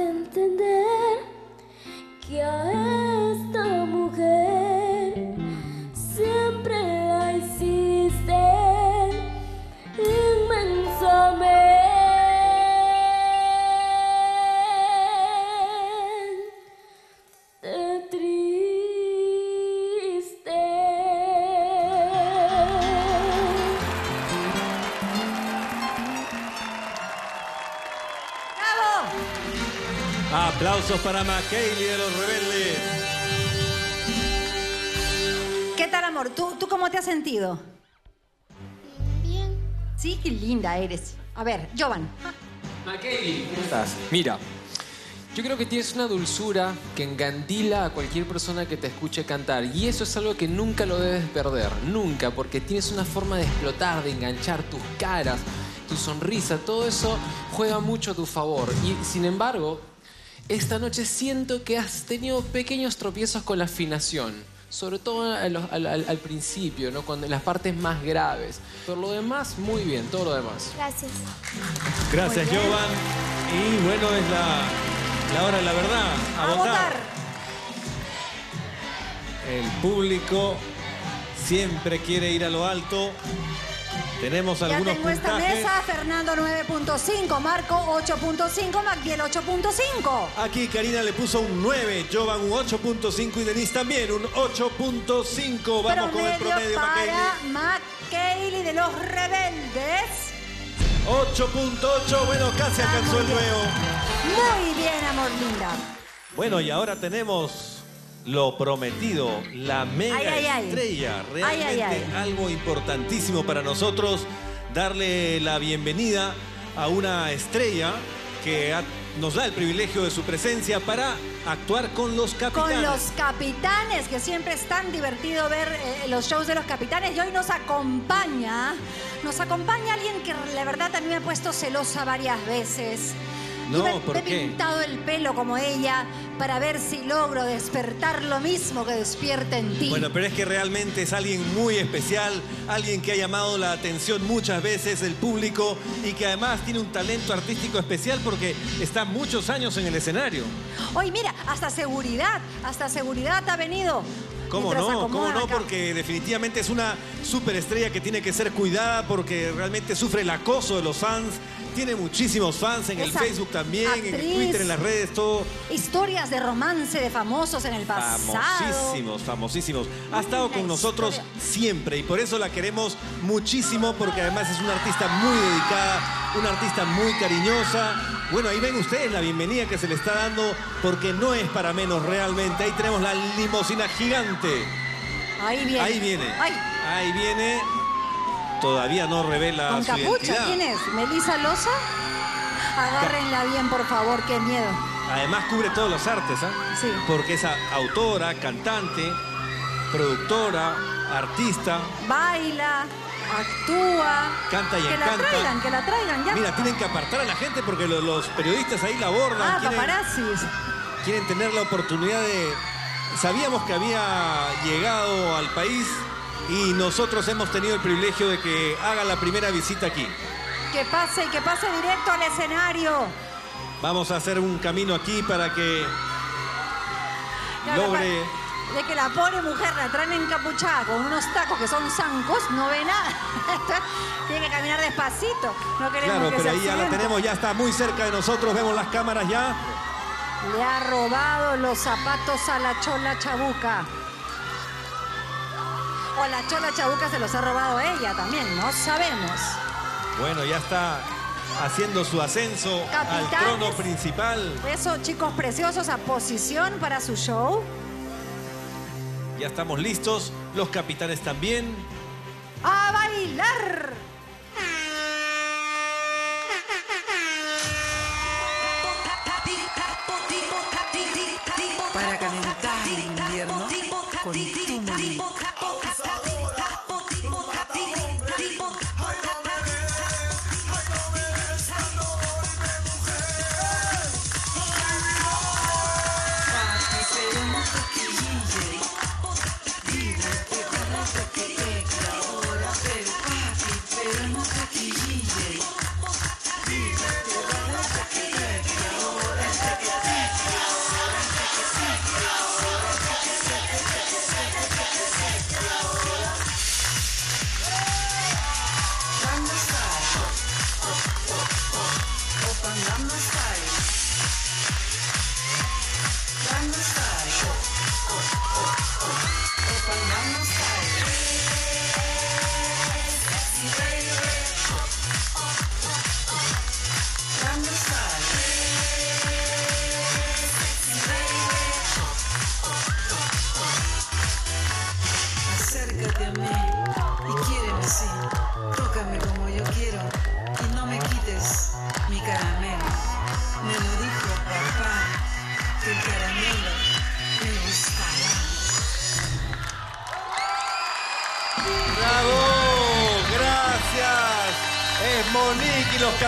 Entender que a esta Aplausos para McKaylee de los Rebeldes. ¿Qué tal, amor? ¿Tú, ¿Tú cómo te has sentido? Bien. Sí, qué linda eres. A ver, Jovan. Makeli, ¿cómo estás? Mira, yo creo que tienes una dulzura que encandila a cualquier persona que te escuche cantar. Y eso es algo que nunca lo debes perder, nunca, porque tienes una forma de explotar, de enganchar tus caras, tu sonrisa, todo eso juega mucho a tu favor. Y sin embargo, esta noche siento que has tenido pequeños tropiezos con la afinación. Sobre todo al, al- al principio, ¿no? Cuando, en las partes más graves. Por lo demás, muy bien, todo lo demás. Gracias. Gracias. Jovan. Y bueno, es la, la hora de la verdad. A, A votar. votar. El público siempre quiere ir a lo alto. Tenemos Ya algunos tengo esta puntajes. mesa. Fernando 9.5, Marco 8.5, Magdiel 8.5. Aquí Karina le puso un 9, Jovan un 8.5 y Denise también un 8.5. Vamos con el promedio, para McKaylee. McKaylee de los Rebeldes. 8.8, bueno, casi alcanzó el nuevo. Muy bien, amor linda. Bueno, y ahora tenemos lo prometido, la mega Ay, ay, estrella. Realmente ay. algo importantísimo para nosotros, darle la bienvenida a una estrella que ha- nos da el privilegio de su presencia para actuar con los capitanes. Con los capitanes, que siempre es tan divertido ver eh, los shows de los capitanes. Y hoy nos acompaña, nos acompaña alguien que la verdad también me ha puesto celosa varias veces. No, Y me, ¿por me he qué? pintado el pelo como ella para ver si logro despertar lo mismo que despierta en ti. Bueno, pero es que realmente es alguien muy especial, alguien que ha llamado la atención muchas veces del público y que además tiene un talento artístico especial porque está muchos años en el escenario. Hoy mira, hasta seguridad, hasta seguridad ha venido. ¿Cómo no? ¿Cómo no? acá. Porque definitivamente es una superestrella que tiene que ser cuidada porque realmente sufre el acoso de los fans. Tiene muchísimos fans en el Facebook también, en el. Twitter, en las redes, todo. Historias de romance de famosos en el pasado. Famosísimos, famosísimos. Ha estado con nosotros historia. siempre y por eso la queremos muchísimo porque además es una artista muy dedicada, una artista muy cariñosa. Bueno, ahí ven ustedes la bienvenida que se le está dando porque no es para menos realmente. Ahí tenemos la limosina gigante. Ahí viene. Ahí viene. Ay, Ahí viene. Todavía no revela con su capucha, identidad. ¿quién es? ¿Melissa Loza? Agárrenla bien, por favor, qué miedo. Además cubre todos los artes, ¿ah? Sí. Porque es autora, cantante, productora, artista. Baila, actúa. Canta y que encanta. la traigan, que la traigan ya. Mira, tienen que apartar a la gente porque lo- los periodistas ahí la abordan. ah, quieren, paparazzis. quieren tener la oportunidad de... Sabíamos que había llegado al país y nosotros hemos tenido el privilegio de que haga la primera visita aquí. Que pase, que pase directo al escenario. Vamos a hacer un camino aquí para que logre... De que la pobre mujer la traen encapuchada con unos tacos que son zancos, no ve nada. Tiene que caminar despacito. No queremos Claro, que pero se ahí ya la tenemos, ya está muy cerca de nosotros, vemos las cámaras ya. Le ha robado los zapatos a la chola chabuca. O la chola chabuca se los ha robado ella también, no sabemos. Bueno, ya está haciendo su ascenso al Capitanes. trono principal. Eso, chicos preciosos, a posición para su show. Ya estamos listos, los capitanes también. ¡A bailar! Para calentar el invierno con tu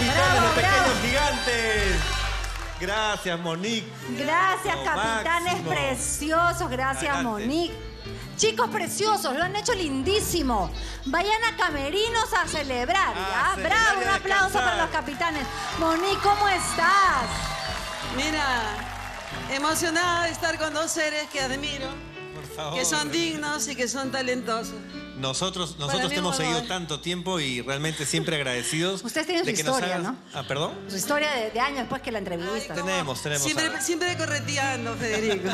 los Bravo, de Pequeños. Gigantes. Gracias, Monique. Gracias, Lo capitanes máximo. preciosos. Gracias, Adelante. Monique. Chicos preciosos, lo han hecho lindísimo. Vayan a Camerinos a celebrar, ¿ya? A celebrar Bravo, un aplauso para los capitanes. Monique, ¿cómo estás? Mira, emocionada de estar con dos seres que admiro, Por favor. que son dignos y que son talentosos. Nosotros, nosotros te hemos seguido tanto tiempo y realmente siempre agradecidos. Ustedes tienen de su nos historia, ¿no? Ah, ¿perdón? Su historia de, de años después que la entrevista. Tenemos, tenemos. Siempre, siempre correteando, Federico.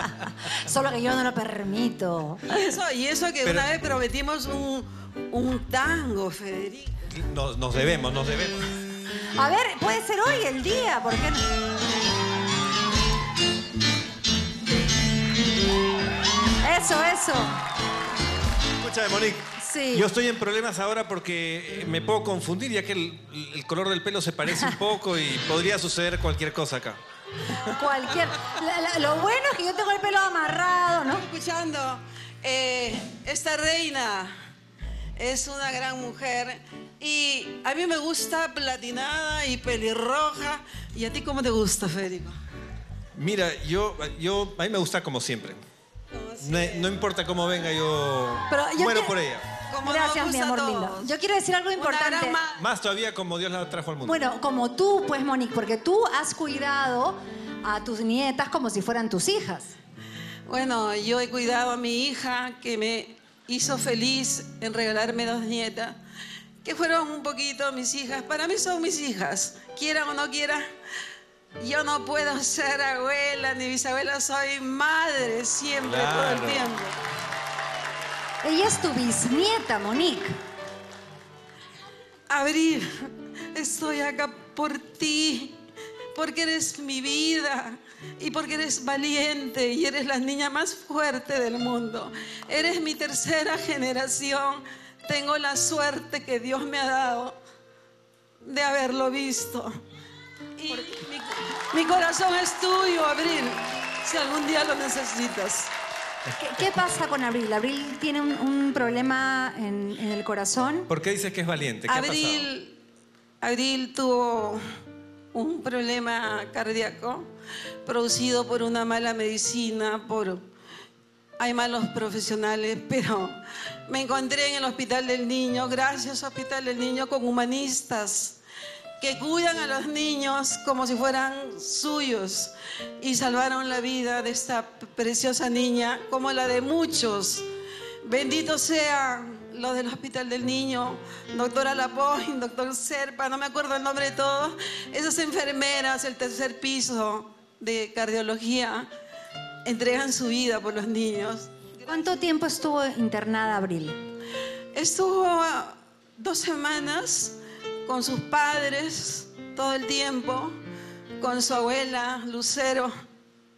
Solo que yo no lo permito. Y eso, y eso que Pero- una vez prometimos un, un tango, Federico. Nos, nos debemos, nos debemos. A ver, puede ser hoy el día, ¿por qué no? Eso, eso. Escúchame, Monique. Sí. Yo estoy en problemas ahora porque eh, me puedo confundir, ya que el, el color del pelo se parece un poco y podría suceder cualquier cosa acá. Cualquier. la- la- lo bueno es que yo tengo el pelo amarrado, ¿no? Escuchando, eh, esta reina es una gran mujer y a mí me gusta platinada y pelirroja. ¿Y a ti cómo te gusta, Federico? Mira, yo, yo, a mí me gusta como siempre. No, no importa cómo venga, yo Pero yo muero quiero- por ella. Como Gracias, nos mi gusta a amor todos. lindo. Yo quiero decir algo Una importante. gran ma- Más todavía como Dios la trajo al mundo. Bueno, como tú, pues, Monique, porque tú has cuidado a tus nietas como si fueran tus hijas. Bueno, yo he cuidado a mi hija que me hizo feliz en regalarme dos nietas, que fueron un poquito mis hijas. Para mí son mis hijas, quiera o no quiera. Yo no puedo ser abuela ni bisabuela, soy madre siempre, todo el tiempo. Ella es tu bisnieta, Monique. Abril, estoy acá por ti, porque eres mi vida y porque eres valiente y eres la niña más fuerte del mundo. Eres mi tercera generación. Tengo la suerte que Dios me ha dado de haberlo visto. Y mi, mi corazón es tuyo, Abril, si algún día lo necesitas. ¿Qué, qué pasa con Abril? Abril tiene un, un problema en, en el corazón. ¿Por qué dices que es valiente? ¿Qué ha? Abril, Abril tuvo un problema cardíaco producido por una mala medicina, por hay malos profesionales, pero me encontré en el Hospital del Niño, gracias Hospital del Niño, con humanistas que cuidan a los niños como si fueran suyos y salvaron la vida de esta preciosa niña como la de muchos. Bendito sea lo del Hospital del Niño, doctora Lapointe, doctor Serpa, no me acuerdo el nombre de todos, esas enfermeras, el tercer piso de cardiología, entregan su vida por los niños. ¿Cuánto tiempo estuvo internada Abril? Estuvo dos semanas con sus padres todo el tiempo, con su abuela Lucero,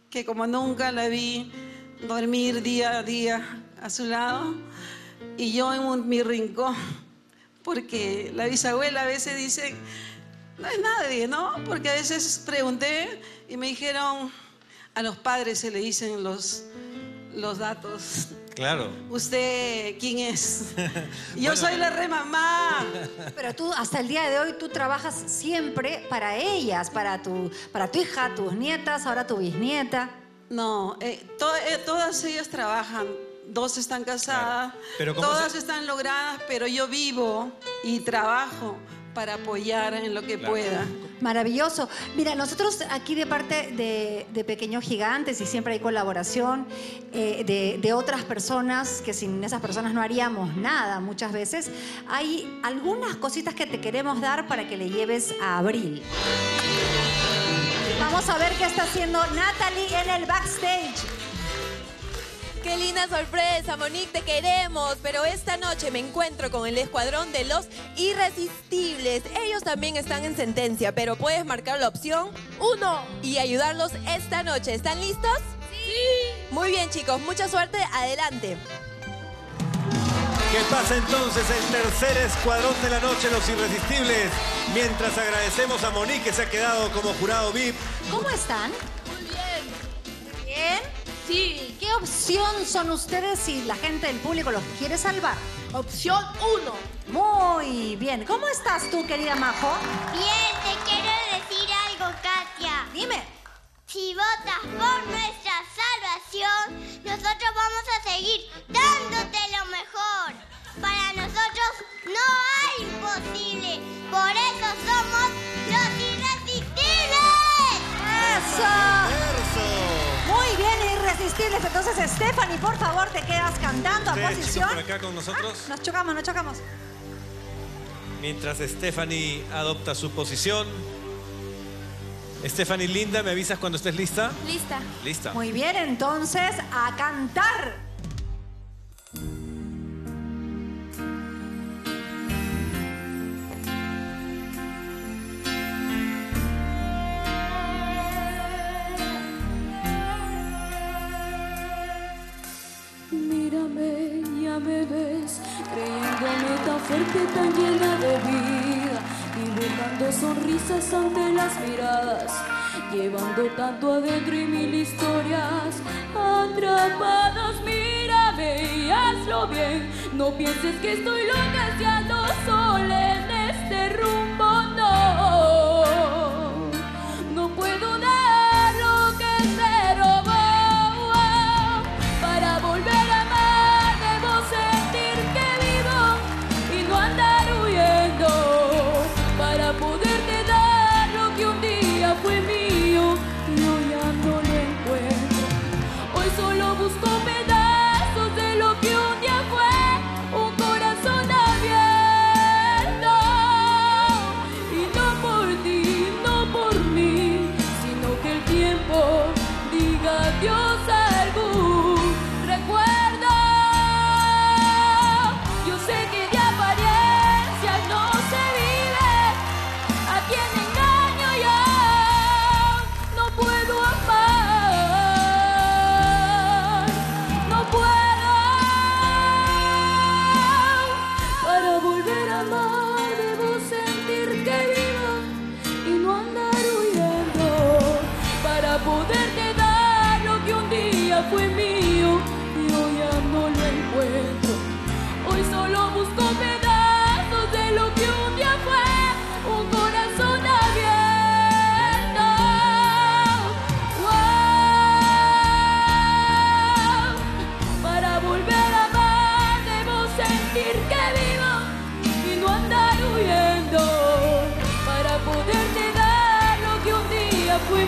que como nunca la vi dormir día a día a su lado, y yo en un- mi rincón, porque la bisabuela a veces dice, no es nadie, ¿no? Porque a veces pregunté y me dijeron, a los padres se le dicen los, los datos. Claro. ¿Usted quién es? Yo Bueno. soy la re mamá. Pero tú, hasta el día de hoy, tú trabajas siempre para ellas, para tu, para tu hija, tus nietas, ahora tu bisnieta. No, eh, to- eh, todas ellas trabajan. Dos están casadas, Claro. Pero ¿cómo todas se- están logradas, pero yo vivo y trabajo para apoyar en lo que Claro. pueda. Maravilloso. Mira, nosotros aquí de parte de, Pequeños Gigantes, y siempre hay colaboración eh, de otras personas, que sin esas personas no haríamos nada muchas veces, hay algunas cositas que te queremos dar para que le lleves a Abril. Vamos a ver qué está haciendo Natalie en el backstage. Qué linda sorpresa, Monique, te queremos. Pero esta noche me encuentro con el escuadrón de los irresistibles. Ellos también están en sentencia, pero puedes marcar la opción 1 y ayudarlos esta noche. ¿Están listos? Sí. Muy bien, chicos. Mucha suerte. Adelante. ¿Qué pasa entonces el tercer escuadrón de la noche, los irresistibles? Mientras agradecemos a Monique que se ha quedado como jurado VIP. ¿Cómo están? Sí. ¿Qué opción son ustedes si la gente del público los quiere salvar? Opción 1. Muy bien. ¿Cómo estás tú, querida Majo? Bien, te quiero decir algo, Katia. Dime. Si votas por nuestra salvación, nosotros vamos a seguir irresistibles. Entonces, Stephanie, por favor, te quedas cantando a posición. chicos, por acá con nosotros. Ah, nos chocamos, nos chocamos. Mientras Stephanie adopta su posición. Stephanie Linda, ¿me avisas cuando estés lista? Lista. Lista. Muy bien, entonces, a cantar. Tan llena de vida, dibujando sonrisas ante las miradas, llevando tanto adentro y mil historias atrapadas. Mírame y hazlo bien, no pienses que estoy loca, si ando sola en este rumbo,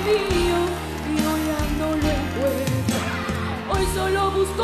mío y hoy ya no lo encuentro. Hoy solo busco